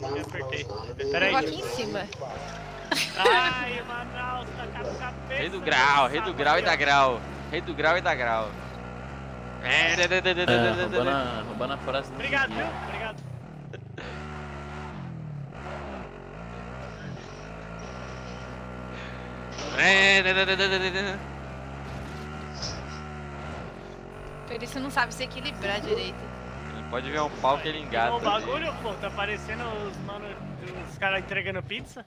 Me apertei. Pera Vou aí. aqui em cima. Ai, Manaus, tá com a cabeça. Rei do grau, rei do grau e da grau. Rei do grau e da grau. É, de- de- de- de- de- É, de- de- roubando, roubando a frase do Obrigado, viu? Obrigado. É, Por isso não sabe se equilibrar direito. Pode ver um pau que ele engata. o ali. bagulho, pô, tá parecendo os mano, os caras entregando pizza.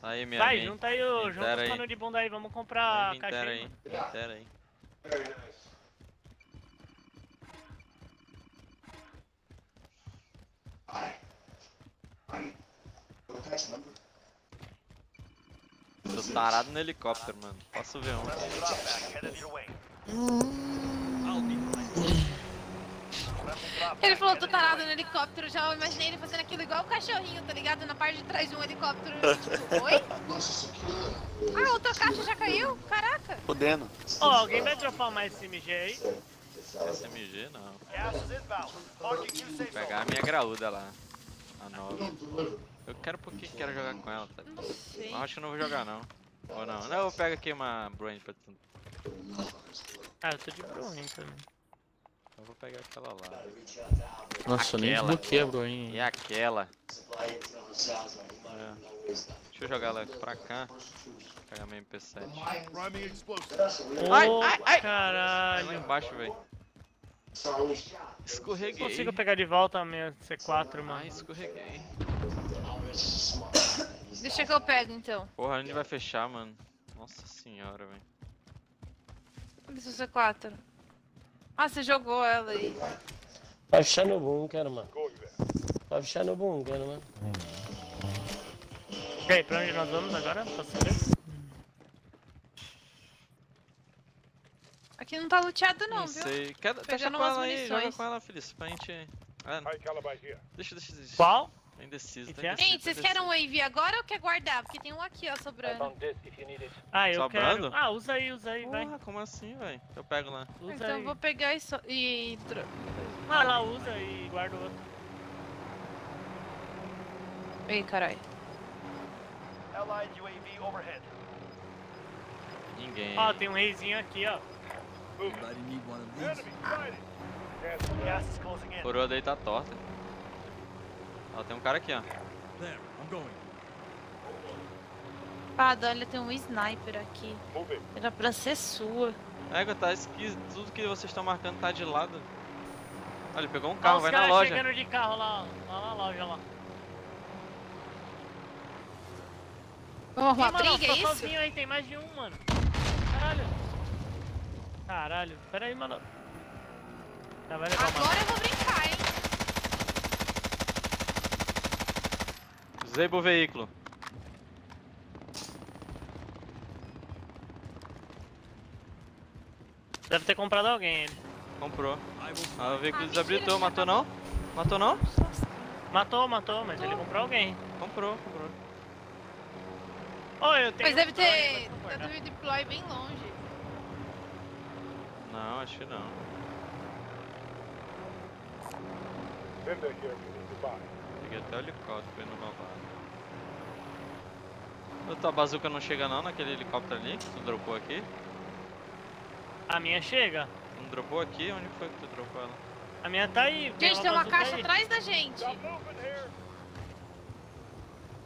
Aí, minha Vai, mente. junta aí, o, junta os aí. mano de bunda aí, vamos comprar caixinha. aí, intera aí. Tô tarado no helicóptero, mano. Posso ver um. Ele falou, tô tarado no helicóptero, já imaginei ele fazendo aquilo igual o cachorrinho, tá ligado? Na parte de trás de um helicóptero. Tipo, oi? Ah, outra caixa já caiu? Caraca. Fudendo. Ó, alguém vai dropar mais SMG aí? SMG não. Vou pegar a minha graúda lá. A nova. Eu quero porque quero jogar com ela, tá? Não sei. Mas acho que eu não vou jogar não. Ou não. Não, eu pego aqui uma Brain pra tu. Ah, eu tô de Bruin também. Eu vou pegar aquela lá. Nossa, eu nem Aquela. desbloqueei a Broin. E aquela. É. Deixa eu jogar ela pra cá. Pegar minha MP7. Ô, Ai, ai, ai. Lá caralho. embaixo, velho. Escorreguei. Consigo pegar de volta a minha C4, mano. Ai, escorreguei. Deixa que eu pego então. Porra, a gente vai fechar, mano. Nossa senhora, velho. Cadê seu C4? Ah, você jogou ela aí. Vai fechar no bunker, mano. Vai fechar no bunker, mano. Aí, pra onde nós vamos agora? Posso saber? Aqui não tá luteado não, Não viu? sei. Quer, deixa com ela aí, joga com ela, Feliz, pra gente... Ah, deixa, deixa, deixa. Qual? Tá indeciso, tá indeciso. Gente, vocês tá querem um wave agora ou quer guardar? Porque tem um aqui, ó, sobrando. Ah, eu Sobrando? quero. Ah, usa aí, usa aí, vai. Porra, como assim, velho? Eu pego lá. Usa Então eu aí. vou pegar e, so... e... Ah, lá, usa e guarda o outro. Ei, caralho. Ninguém. Ó, tem um reizinho aqui, ó. Coroa daí tá torta. Ó, tem um cara aqui, ó. Pada, olha, tem um sniper aqui. Era pra ser sua. Égua, tá esquisito. Tudo que vocês estão marcando tá de lado. Olha, ele pegou um carro, os vai na caras loja. chegando de carro lá, lá na loja lá. Vamos arrumar briga, é tô isso? sozinho aí, tem mais de um, mano. Caralho. Caralho, pera aí, mano. Já vai levar. Agora eu vou brincar, hein? Disable o veículo. Deve ter comprado alguém ele. Comprou. Ah, o veículo Ah, desabilitou. Matou não? Matou não? Matou, matou, mas ele comprou alguém. Comprou, comprou. Ô, eu tenho. Mas deve um ter... Deve guardar. deploy bem longe. Não, acho que não. Peguei até o helicóptero no roubado. Ô, Tua bazuca não chega não naquele helicóptero ali que tu dropou aqui? A minha chega. Não dropou aqui? Onde foi que tu dropou ela? A minha tá aí. Gente, tem uma caixa aí. atrás da gente.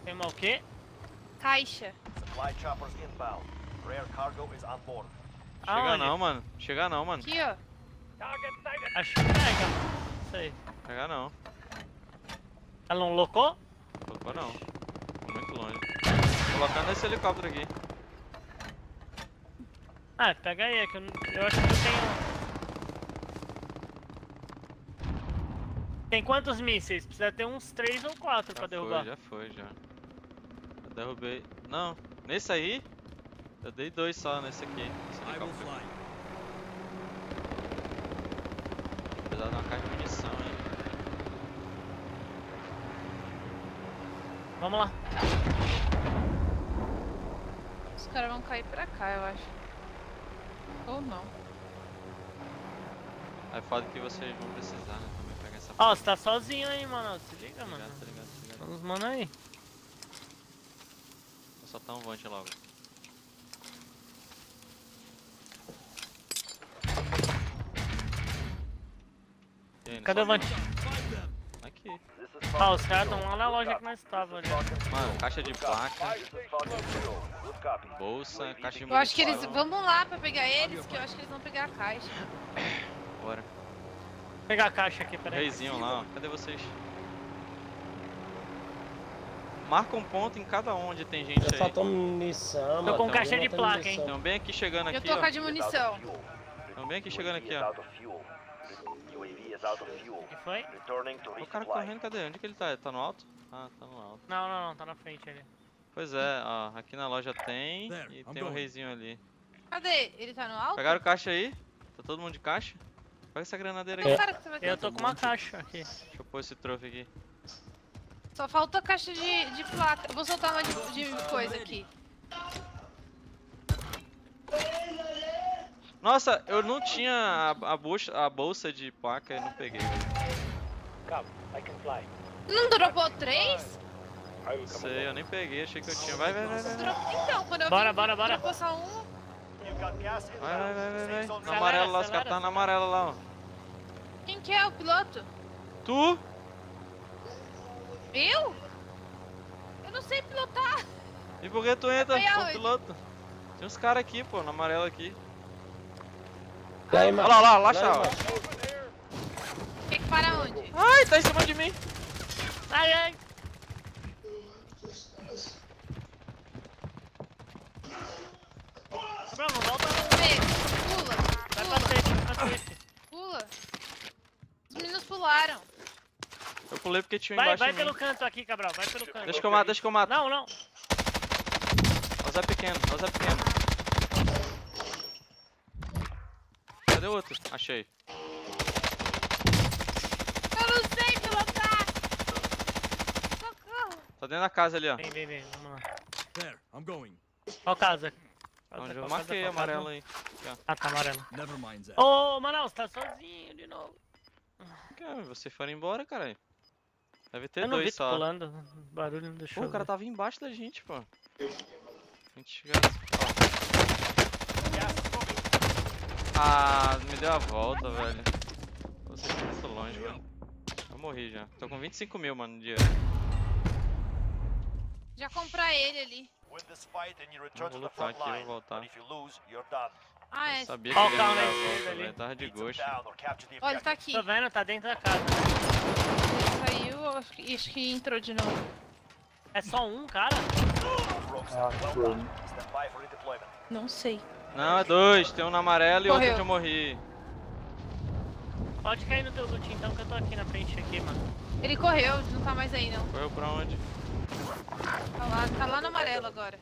Tem uma o quê? Caixa. Chega Aonde? não, mano. Chega não, mano. Aqui, ó. Acho que pega. Isso aí. Chega não. Ela não locou? Colocou não. Tô muito longe. Colocando esse helicóptero aqui. Ah, pega aí, é que eu, não- eu acho que eu tenho. Tem quantos mísseis? Precisa ter uns 3 ou 4 pra derrubar. foi, já foi, já. Eu derrubei. Não, nesse aí. Eu dei dois só nesse aqui. Nesse helicóptero. Apesar de uma caixa de munição, hein. Vamos lá. Os caras vão cair pra cá, eu acho. Ou não. É foda que vocês vão precisar, né? Também pegar essa Ó, você tá sozinho aí, mano. Se liga, Tá mano. tá ligado, tá ligado. Uns mano aí. Vou soltar um vante logo. E Cadê o Vante? Aqui. Ó, os caras tão lá na loja que nós tava ali. Mano, caixa de placa, bolsa, caixa de Eu acho que eles. munição. Vamos lá pra pegar eles, que eu acho que eles vão pegar a caixa. Bora. Vou pegar a caixa aqui, peraí. Reizinho lá, ó. Cadê vocês? Marca um ponto em cada onde tem gente Já aí. faltou munição, mano. com tá caixa de placa, munição. Estão bem aqui chegando Eu aqui, tô ó. com a de munição. Estão bem aqui chegando aqui, ó. Que foi? O cara correndo, cadê? Onde que ele tá? Tá no alto? Ah, tá no alto. Não, não, não, tá na frente ali. Pois é, ó. Aqui na loja tem There, e I'm tem um reizinho ali. Cadê? Ele tá no alto? Pegaram caixa aí? Tá todo mundo de caixa? Pega essa granadeira aqui. Eu tô com uma caixa aqui. Deixa eu pôr esse troféu aqui. Só falta a caixa de, de placa. Eu vou soltar uma de, de coisa aqui. Nossa, eu não tinha a, a, bolsa, a bolsa de placa e não peguei. Não dropou três? Não sei, eu nem peguei, achei que eu tinha. Vai, vai, vai, vai. Vai, Então, quando eu Bora, vi, bora, bora. dropou só um. vai, vai, vai. vai. No Acelera, amarelo lá, os caras tá no amarelo lá, ó. Quem que é o piloto? Tu? Eu? Eu não sei pilotar. E por que tu entra? Aonde? piloto. Tem uns caras aqui, pô, no amarelo aqui. Lá Olha lá, lá, lá. Quer que para onde? Ai, tá em cima de mim. Ai, ai. Bruno, volta. Vê, pula, Vai pra pula, safe, vai pra safe. pula. Os meninos pularam. Eu pulei porque tinha um Vai, embaixo vai pelo canto aqui, Cabral. Vai pelo canto. Deixa que eu mato, deixa que eu mato. Não, não. Ó o Zé pequeno, o Zé pequeno. Cadê o outro? Achei. Eu não sei pilotar. Socorro. Tá dentro da casa ali, ó. Vem, vem, vem. Vamos lá. There, I'm going. Qual casa? Onde eu marquei amarelo aí. Ah, tá amarelo. Never mind that. Ô, Manaus, tá sozinho de novo. Cara, vocês foram embora, caralho. Deve ter Eu não vi dois tu só. pulando. O barulho não deixou. Pô, o cara tava embaixo da gente, pô. A gente chega... ó. Ah, me deu a volta, velho. Vocês estão muito longe, mano. Eu morri já. Tô com 25 mil, mano, no dia. Já comprar ele ali. Eu vou lutar aqui, eu vou voltar. Ah, é. Sabia que ele ia dar volta, velho. Tava de gosto. Olha, ele tá aqui. Tô vendo, tá dentro da casa. Ele saiu, acho que- acho que entrou de novo. É só um, cara? Não sei. Não, é dois. Tem um no amarelo e outro que eu morri. Pode cair no teu loot então, que eu tô aqui na frente aqui, mano. Ele correu, não tá mais aí não. Correu pra onde? Tá lá, tá lá no amarelo agora.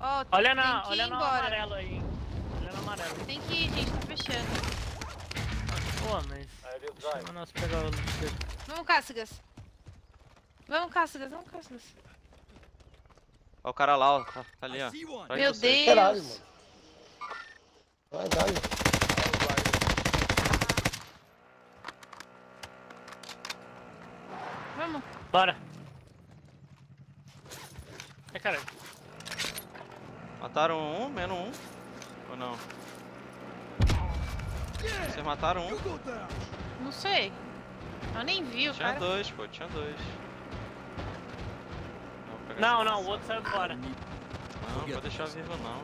Ó, Olha tem na, que ir olha no embora. amarelo aí. Olha no amarelo. Tem que ir, gente, tá fechando. Pô, mas. Nosso pegar o loot dele. Vamos, Cácegas. Vamos, Cácegas, vamos, Cácegas. Ó o cara lá, ó. Tá, tá ali, ó. De Meu. Caralho, Deus. mano. Vai, dá Vamos. Bora. Ai, caralho. Mataram um, menos um. Ou não? Vocês mataram um? Não sei. Eu nem vi o Tinha cara. dois, pô, tinha dois. Vou Não, não, o outro saiu fora. Não, pode deixar vivo não.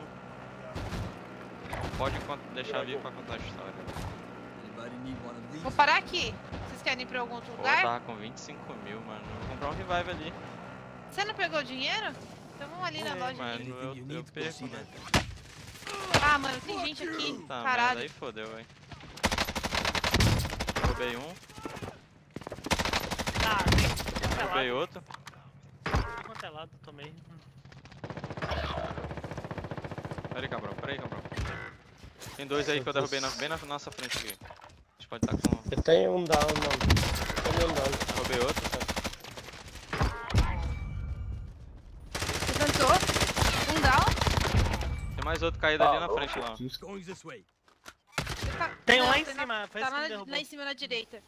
Pode deixar vivo pra contar a história. Vou parar aqui. Vocês querem ir pra algum outro Pô, lugar? tava com 25 mil, mano. Vou comprar um revive ali. Você não pegou dinheiro? Então vamos ali na loja. mano, eu, eu go perco, né? Ah, mano, tem gente aqui. Tá, Caralho. aí fodeu, velho. Roubei um, Ah, tem. roubei outro. Quanto é lado, tomei. Pera aí, cabrão, pera aí, cabrão. Tem dois aí que eu derrubei na- bem na nossa frente aqui. A gente pode estar com. Eu tenho um down, mano. Tenho um down. Derrubei outro. Levantou. Um down. Tem mais outro caído ali na frente lá. tá Tá, Tem um não, lá em na- cima, foi Tá esse que lá, lá em cima na direita.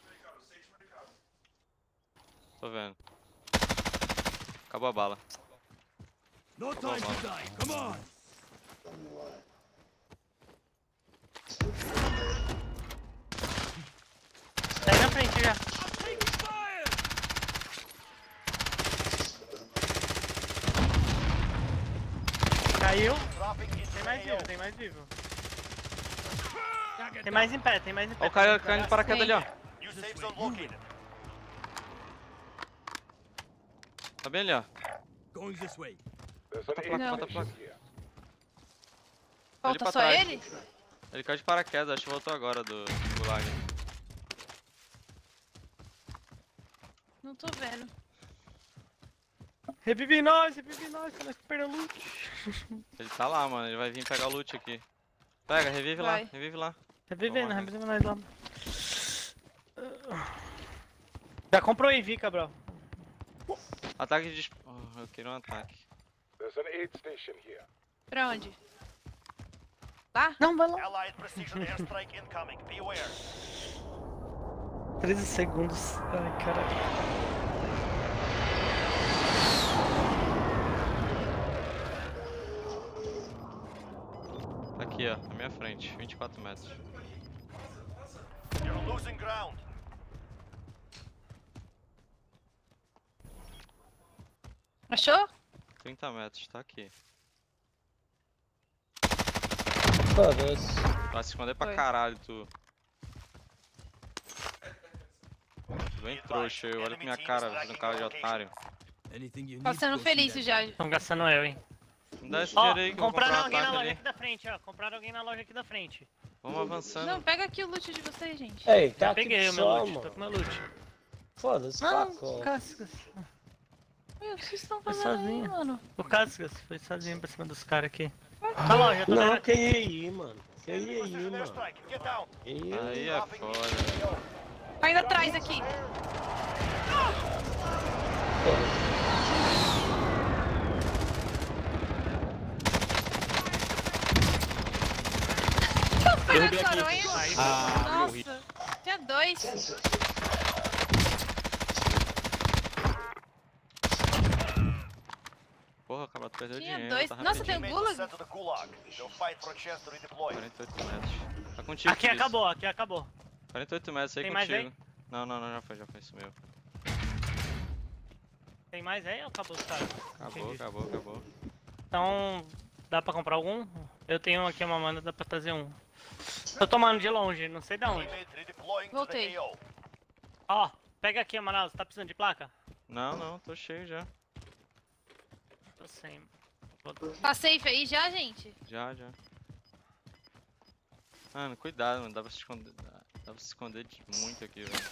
Tô vendo. Acabou a bala. Die. Come on. Tá aí na frente já. Caiu. Tem mais vivo, tem mais vivo. Tem mais em pé, tem mais em pé. Ó o cara caindo de paraquedas ali, ó. Tá bem ali, ó. Going this way. Bota a placa, bota a placa. Falta só trás. ele? Ele caiu de paraquedas, acho que voltou agora do gulag. Não tô vendo. Revive nós, revive nós, que nós perdemos loot. Ele tá lá, mano. Ele vai vir pegar o loot aqui. Pega, revive Vai. lá, revive lá. Revivendo, revive nós lá. Já comprou EV, Cabral. Ataque de. Oh, eu queria um ataque. There's an aid station here. Pra onde? Tá? Não, vai lá. Allied precision airstrike incoming. Beware. 13 segundos. Ai, caralho. Tá aqui, ó, na minha frente, 24 metros. You're losing ground. Achou? 30 metros, tá aqui. Foda-se. Vai se esconder pra Foi. caralho, tu. Tu Bem trouxa, eu olha pra minha cara, fazendo cara de otário. Tá sendo feliz já. Estão gastando eu, hein. Me dá esse Ó, dinheiro aí que eu compraram alguém na loja ali. aqui da frente, ó. Compraram alguém na loja aqui da frente. Vamos avançando. Não, pega aqui o loot de vocês, gente. Ei, tá Já aqui peguei o meu loot, tô com meu loot. Foda-se, Não, Paco. Meu, o que vocês estão fazendo aí, sozinho. mano? O Cascas foi sozinho pra cima dos caras aqui. Tá lá, já tô Não, vendo. que ia aí, mano. Que ia aí, mano. Que ia aí. Aí é foda. Tá indo atrás aqui. Foi na Soronha? Nossa, tinha dois. Porra, acabou, perdeu Tinha dinheiro. dois. Tá Nossa, tem um gulag? sent to the gulag. They'll fight for a chance to redeploy. 48 metros. Tá contigo, Aqui Cris. acabou, aqui acabou. 48 metros aí Tem mais contigo. Não, não, não, já foi, já foi isso meu. Tem mais aí ou acabou os caras? Acabou, Entendi. acabou, acabou. Então, dá pra comprar algum? Eu tenho aqui uma mana, dá pra trazer um. Tô tomando de longe, não sei de onde. Voltei. Ó, pega aqui, Manaus, tá precisando de placa? Não, não, tô cheio já. Sem. Tá safe aí já, gente? Já, já. Mano, cuidado, mano. Dá pra se esconder. Dá, pra se esconder de muito aqui, velho.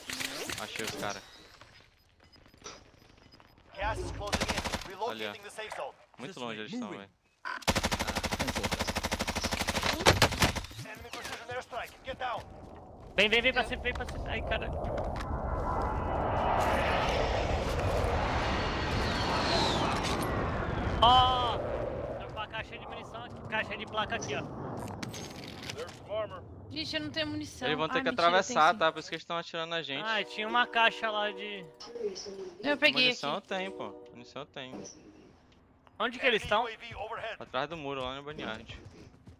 Achei os caras. Gas is closing in. Relocating the safe zone. Muito longe eles estão, velho. Enemy precision airstrike. Get down. Vem, vem, vem pra cima, vem pra cima. Ai, cara. Ó! Tô com a caixa de munição aqui, caixa de placa aqui, ó. Gente, eu não tenho munição. Eles vão ter Ah, que mentira, atravessar, tem tá? Por isso que eles estão atirando na gente. Ah, tinha uma caixa lá de. Eu peguei Munição eu aqui. tenho, pô. Munição eu tenho. Onde que eles estão? Atrás do muro, lá no Banyard.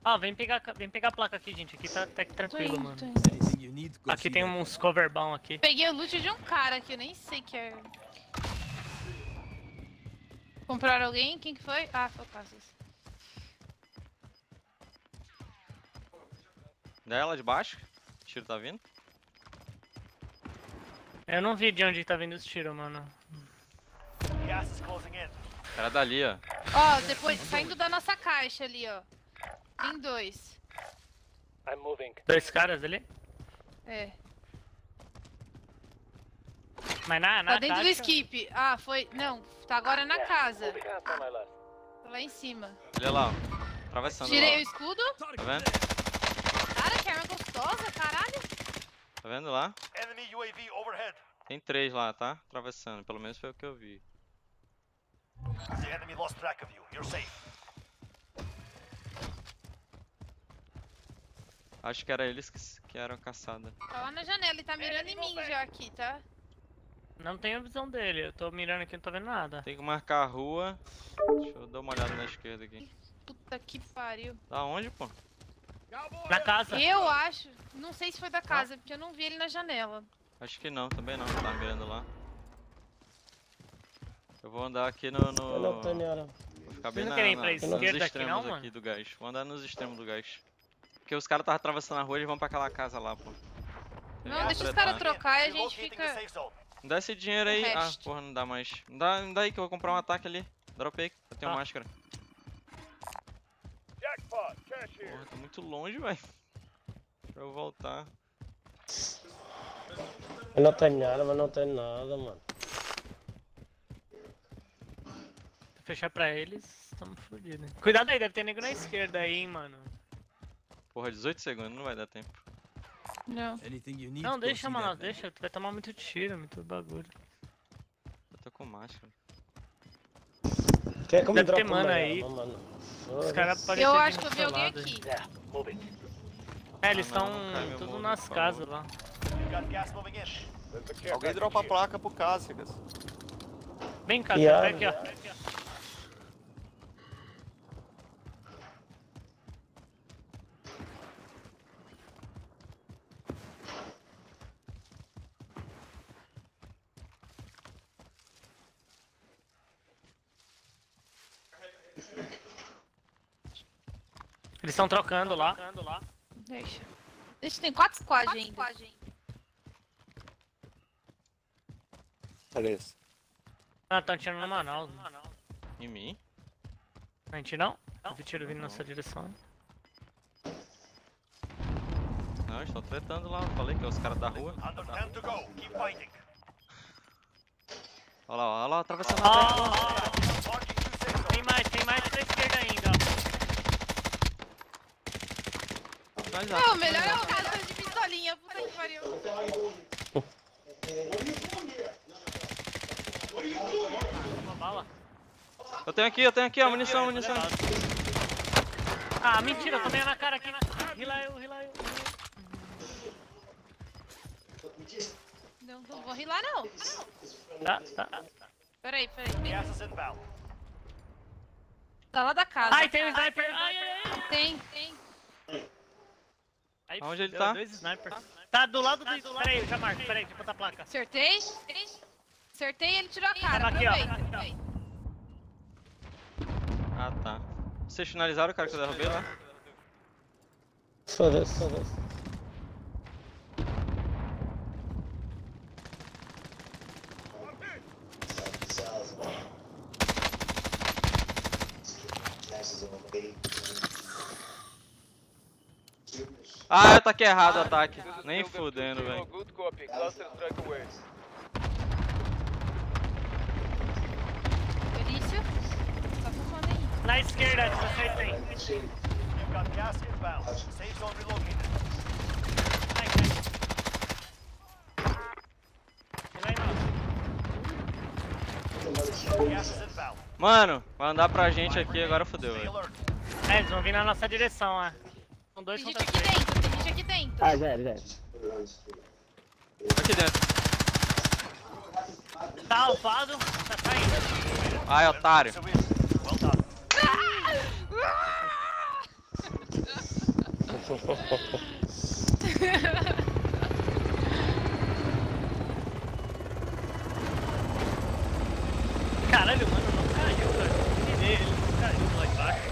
Ah, vem pegar, vem pegar a placa aqui, gente. Aqui tá até que tranquilo, indo, mano. Aqui tem uns cover bom aqui. Peguei o loot de um cara que eu nem sei que é. Compraram alguém? Quem que foi? Ah, foi o Cassius. Dela de baixo. O tiro tá vindo. Eu não vi de onde tá vindo os tiros, mano. Era dali, ó. Ó, depois, saindo da nossa caixa ali, ó. Tem dois. I'm moving. Dois caras ali? É. Mas na, na Tá dentro do skip. Ah, foi. Não, tá agora na casa. Tá lá em cima. Olha lá, ó. Atravessando Tirei o lá. escudo. Tá vendo? Cara, que arma gostosa, caralho. Tá vendo lá? Enemy UAV overhead. Tem três lá, tá? Atravessando. Pelo menos foi o que eu vi. The enemy lost track of you. You're safe. Acho que era eles que, que eram caçada. Tá lá na janela, ele tá mirando em mim já aqui, tá? Não tenho a visão dele. Eu tô mirando aqui, não tô vendo nada. Tem que marcar a rua. Deixa eu dar uma olhada na esquerda aqui. Puta que pariu. Da onde, pô? Na casa. Eu acho, não sei se foi da casa, porque eu não vi ele na janela. Acho que não, também não. Tá mirando lá. Eu vou andar aqui no. Eu não tô no... nada. Vou ficar bem Vocês não na, querem ir na, pra nos esquerda aqui extremos não, aqui mano? do gás. Vou andar nos extremos do gás. Porque os caras estavam atravessando a rua e vão pra aquela casa lá, pô. Eles Não, vão deixa os caras trocar e a gente fica. Me dá esse dinheiro aí. O Ah, porra, não dá mais. Me dá, me dá aí que eu vou comprar um ataque ali. Dropei, eu tenho Tá. máscara. Jackpot. Cash here. Porra, tô muito longe, velho. Pra eu voltar. Eu não tenho arma, não tenho nada, mano. Se fechar pra eles, estamos fodidos. Cuidado aí, deve ter nego na esquerda aí, hein, mano. Porra, 18 segundos, não vai dar tempo. Não. Não, deixa, mano, deixa. Tu vai tomar muito tiro, muito bagulho. Eu tô com máscara. Quer que me Deve ter mana aí. mano? Os caras parecem Eu acho que eu vi alguém aqui. Yeah, moving. É, eles Ah, estão meu tudo nas casas lá. Alguém dropa a placa pro Cáceres. Vem cá, vem arma? aqui, ó. Estão trocando lá. Deixa. Deixa, tem quatro squads ainda. Beleza. Ah, estão tirando no Manaus. Em mim? A gente não? Eu vi tiro vindo na nossa direção. Não, eles estão tretando lá. Eu falei que é os caras da rua. Under 10 to go. Keep fighting. Olha lá, olha lá, atravessando a zone. Tem mais, tem mais pra esquerda ainda, ó. Finalizar, Não, o melhor é o caso de pistolinha. Puta que pariu. Uma bala. Eu tenho aqui, eu tenho aqui, ó, munição, munição. Ah, mentira, eu tomei na cara aqui. Rila eu, rila eu. Não, não vou rilar, não. Tá, tá. Peraí, peraí. Tá lá da casa. Ai, tem um sniper. Ai, ai, ai. Tem, tem. Aí, Aonde ele tá? Dois snipers. Tá do lado do. Peraí, eu já marco, peraí, deixa eu botar a placa. Acertei. Acertei e ele tirou a cara. Aqui, ó. Aproveita. Aqui, ó. aproveita. Ah, tá. Vocês finalizaram o cara que eu derrubei lá? Foda-se, foda-se. Ah, eu taquei errado o ataque. Nem fudendo, velho. Felício. Tá fumando aí. Na esquerda, 16 tem. Mano. Vai andar pra gente aqui, agora fudeu, Stay velho. É, eles vão vir na nossa direção, ó. São dois Tem contra três. dentro, tem gente aqui dentro. Ah, já era, já era. Aqui dentro. Tá alfado, tá saindo. Ai, otário. Caralho, mano, não caiu, velho. Ele, ele não caiu lá embaixo.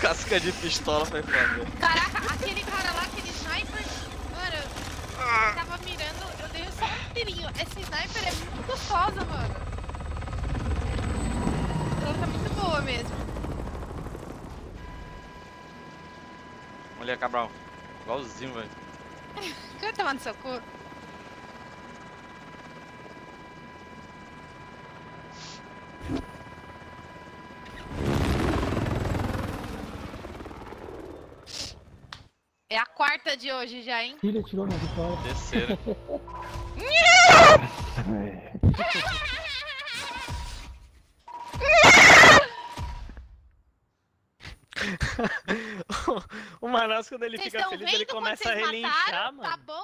Casca de pistola foi foda. Caraca, aquele cara lá, aquele sniper. Mano, eu tava mirando, eu dei só um tirinho. Essa sniper é muito gostosa, mano. Ela tá muito boa mesmo. Olha, Cabral. Igualzinho, velho. Quer tomar no seu cu? Quarta de hoje já, hein? Terceira. o O Manaus, quando ele Vocês fica feliz, ele começa a relinchar, mataram? mano. Tá bom?